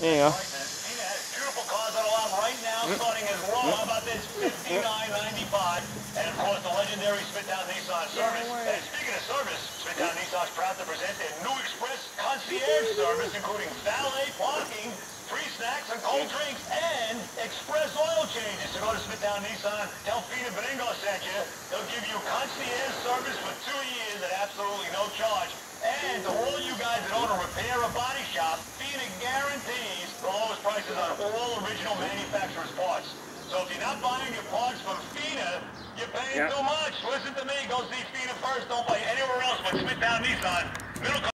There you go. Tina beautiful cars on the lot right now, starting as low. How about this? $59.95. And of course, the legendary Smithtown Nissan service. And speaking of service, Smithtown Nissan is proud to present their new Express concierge service, including valet parking, free snacks and cold drinks, and express oil changes. So go to Smithtown Nissan, tell Peter Benigno sent you. They'll give you concierge service for two years at absolutely no charge. And to all you guys that own a repair or body shop, Fina guarantees the lowest prices on all original manufacturer's parts. So if you're not buying your parts from Fina, you're paying Yeah. too much. Listen to me. Go see Fina first. Don't buy anywhere else but Smithtown Nissan. Middle